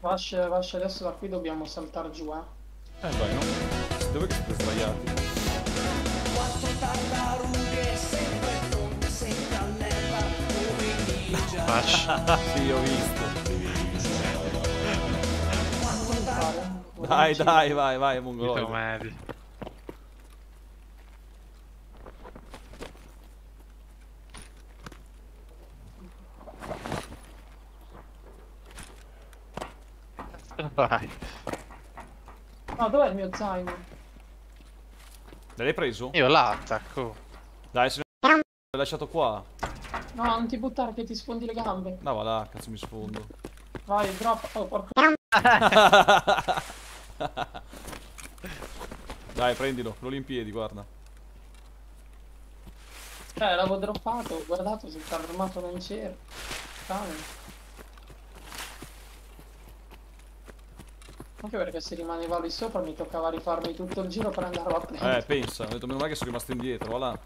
Vash, Vash, adesso da qui dobbiamo saltare giù, eh. Eh dai, no? Dove che siete sbagliati? Quattro tartarughe sempre pronte, sempre all'erba, come ninja. Faccio. sì, ho visto. Dai, dai, vai, vai, Vito Vai. No, dov'è il mio zaino? L'hai preso? Io l'attacco. Dai, se l'hai lasciato qua. No, non ti buttare che ti sfondi le gambe. No, va là, cazzo mi sfondo. Vai, drop. Oh, porco. Dai, prendilo, l'Olimpiadi, guarda. Eh, l'avevo droppato, ho guardato, si è fermato non c'era. Cane. Anche perché se rimaneva lì sopra mi toccava rifarmi tutto il giro per andarlo a prendere. Eh, pensa, ho detto meno male che sono rimasto indietro, va là.